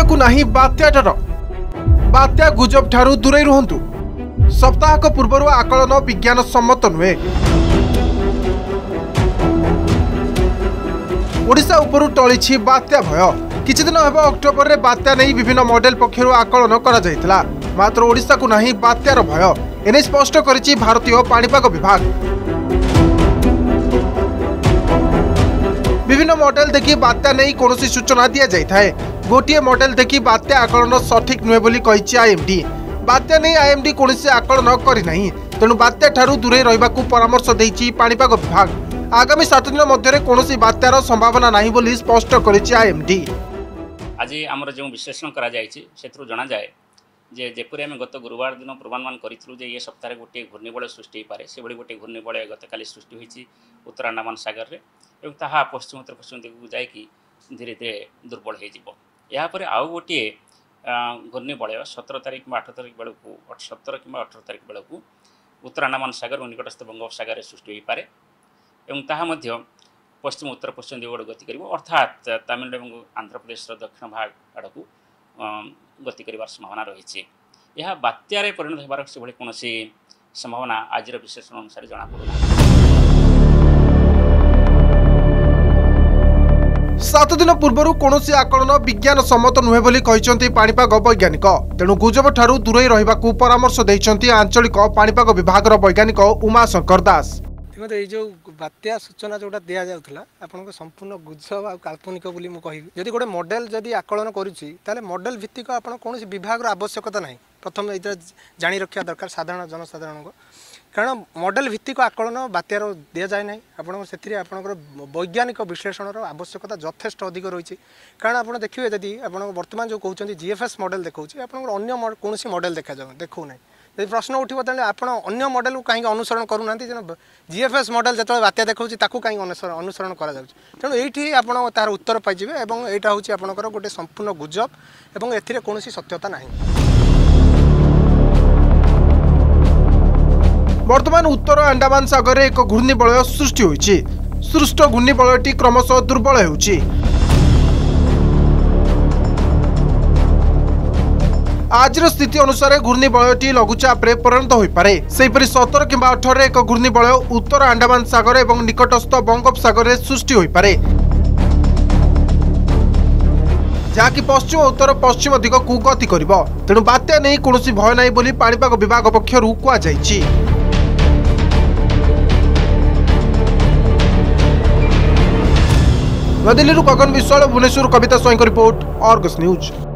ଦେଶକୁ ନାହିଁ ବାତ୍ୟା ଡର ବାତ୍ୟା ଗୁଜବ ଠାରୁ ଦୂରେଇ ରୁହନ୍ତୁ ସପ୍ତାହକ ପୂର୍ବରୁ ଆକଳନ ବିଜ୍ଞାନ ସମ୍ମତ ନୁହେଁ ଓଡ଼ିଶା ଉପରୁ ଟଳିଛି ବାତ୍ୟା ଭୟ କିଛିଦିନ ହେବ ଅକ୍ଟୋବରରେ ବାତ୍ୟା ନେଇ ବିଭିନ୍ନ ମଡେଲ ପକ୍ଷରୁ ଆକଳନ କରାଯାଇଥିଲା ମାତ୍ର ଓଡ଼ିଶାକୁ ନାହିଁ ବାତ୍ୟାର ଭୟ ଏନେଇ ସ୍ପଷ୍ଟ କରିଛି ଭାରତୀୟ ପାଣିପାଗ ବିଭାଗ বিভিন্ন মডেল দেখি বার্তা নেই কোণী সূচনা দিয়া যাই ଗୋଟିଏ ମଡେଲ ଦେଖି ବାତ୍ୟା ଆକଳନ ସଠିକ୍ ନୁହେଁ ବୋଲି କହିଛି ଆଇଏମ୍ଡି ବାତ୍ୟା ନେଇ ଆଇଏମ୍ଡି କୌଣସି ଆକଳନ କରିନାହିଁ ତେଣୁ ବାତ୍ୟାଠାରୁ ଦୂରେଇ ରହିବାକୁ ପରାମର୍ଶ ଦେଇଛି ପାଣିପାଗ ବିଭାଗ ଆଗାମୀ ସାତ ଦିନ ମଧ୍ୟରେ କୌଣସି ବାତ୍ୟାର ସମ୍ଭାବନା ନାହିଁ ବୋଲି ସ୍ପଷ୍ଟ କରିଛି ଆଇଏମ୍ଡି ଆଜି ଆମର ଯେଉଁ ବିଶ୍ଳେଷଣ କରାଯାଇଛି ସେଥିରୁ ଜଣାଯାଏ ଯେ ଯେପରି ଆମେ ଗତ ଗୁରୁବାର ଦିନ ପୂର୍ବାନୁମାନ କରିଥିଲୁ ଯେ ଏ ସପ୍ତାହରେ ଗୋଟିଏ ଘୂର୍ଣ୍ଣିବଳୟ ସୃଷ୍ଟି ହୋଇପାରେ ସେଭଳି ଗୋଟିଏ ଘୂର୍ଣ୍ଣିବଳୟ ଗତକାଲି ସୃଷ୍ଟି ହୋଇଛି ଉତ୍ତର ଆଣ୍ଡାମାନ ସାଗରରେ ଏବଂ ତାହା ପଶ୍ଚିମୋତ୍ତର ପଶ୍ଚିମ ଦିଗକୁ ଯାଇକି ଧୀରେ ଧୀରେ ଦୁର୍ବଳ ହୋଇଯିବ ଏହାପରେ ଆଉ ଗୋଟିଏ ଘୂର୍ଣ୍ଣିବଳୟ ସତର ତାରିଖ କିମ୍ବା ଆଠ ତାରିଖ ବେଳକୁ ସତର କିମ୍ବା ଅଠର ତାରିଖ ବେଳକୁ ଉତ୍ତରାଣ୍ଡାମାନ ସାଗର ଓ ନିକଟସ୍ଥ ବଙ୍ଗୋପସାଗରରେ ସୃଷ୍ଟି ହୋଇପାରେ ଏବଂ ତାହା ମଧ୍ୟ ପଶ୍ଚିମ ଉତ୍ତର ପଶ୍ଚିମ ଆଡ଼କୁ ଗତି କରିବ ଅର୍ଥାତ୍ ତାମିଲନାଡ଼ୁ ଏବଂ ଆନ୍ଧ୍ରପ୍ରଦେଶର ଦକ୍ଷିଣ ଭାଗ ଆଡ଼କୁ ଗତି କରିବାର ସମ୍ଭାବନା ରହିଛି ଏହା ବାତ୍ୟାରେ ପରିଣତ ହେବାର ସେଭଳି କୌଣସି ସମ୍ଭାବନା ଆଜିର ବିଶ୍ଳେଷଣ ଅନୁସାରେ ଜଣାପଡ଼ୁନାହିଁ ସାତ ଦିନ ପୂର୍ବରୁ କୌଣସି ଆକଳନ ବିଜ୍ଞାନ ସମ୍ମତ ନୁହେଁ ବୋଲି କହିଛନ୍ତି ପାଣିପାଗ ବୈଜ୍ଞାନିକ ତେଣୁ ଗୁଜବଠାରୁ ଦୂରେଇ ରହିବାକୁ ପରାମର୍ଶ ଦେଇଛନ୍ତି ଆଞ୍ଚଳିକ ପାଣିପାଗ ବିଭାଗର ବୈଜ୍ଞାନିକ ଉମା ଶଙ୍କର ଦାସ ଏଇ ଯୋଉ ବାତ୍ୟା ସୂଚନା ଯୋଉଟା ଦିଆଯାଉଥିଲା ଆପଣଙ୍କ ସମ୍ପୂର୍ଣ୍ଣ ଗୁଜବ ଆଉ କାଳ୍ପନିକ ବୋଲି ମୁଁ କହିବି ଯଦି ଗୋଟେ ମଡେଲ ଯଦି ଆକଳନ କରୁଛି ତାହେଲେ ମଡେଲ ଭିତ୍ତିକ ଆପଣ କୌଣସି ବିଭାଗର ଆବଶ୍ୟକତା ନାହିଁ প্রথম এইটা জাঁ রক্ষা দরকার সাধারণ জনসাধারণ কারণ মডেল ভিত্তিক আকলন বাত্যার দিয়া যায় না আপনার সেতিরে আপনার বৈজ্ঞানিক বিশ্লেষণর আবশ্যকতা যথেষ্ট অধিক রয়েছে কারণ আপনার দেখবে যদি আপনার বর্তমান যে কৌন জিএফএস মডেল দেখাচ্ছে আপনার অন্য কোণী মডেল দেখা দেখু না যদি প্রশ্ন উঠিব তাহলে আপনার অন্য মডেল কাহিঁকি অনুসরণ করু না জিএফএস মডেল যেত বাত্যা দেখাচ্ছে তাকে কাহিঁকি অনুসরণ করা যাচ্ছে তেমন এইটি আপনার তার উত্তর পাইবে এবং এইটা হচ্ছে আপনার গোটে সম্পূর্ণ গুজব এবং এতে কোণী সত্যতা না ବର୍ତ୍ତମାନ ଉତ୍ତର ଆଣ୍ଡାମାନ ସାଗରରେ ଏକ ଘୂର୍ଣ୍ଣିବଳୟ ସୃଷ୍ଟି ହୋଇଛି ସୃଷ୍ଟ ଘୂର୍ଣ୍ଣିବଳୟଟି କ୍ରମଶଃ ଦୁର୍ବଳ ହେଉଛି ଆଜିର ସ୍ଥିତି ଅନୁସାରେ ଘୂର୍ଣ୍ଣିବଳୟଟି ଲଘୁଚାପରେ ପରିଣତ ହୋଇପାରେ ସେହିପରି ସତର କିମ୍ବା ଅଠରରେ ଏକ ଘୂର୍ଣ୍ଣିବଳୟ ଉତ୍ତର ଆଣ୍ଡାମାନ ସାଗର ଏବଂ ନିକଟସ୍ଥ ବଙ୍ଗୋପସାଗରରେ ସୃଷ୍ଟି ହୋଇପାରେ ଯାହାକି ପଶ୍ଚିମ ଉତ୍ତର ପଶ୍ଚିମ ଦିଗକୁ ଗତି କରିବ ତେଣୁ ବାତ୍ୟା ନେଇ କୌଣସି ଭୟ ନାହିଁ ବୋଲି ପାଣିପାଗ ବିଭାଗ ପକ୍ଷରୁ କୁହାଯାଇଛି नदिल्ली कगन Vishwal Bhubaneswar Kavita Swain report Argus news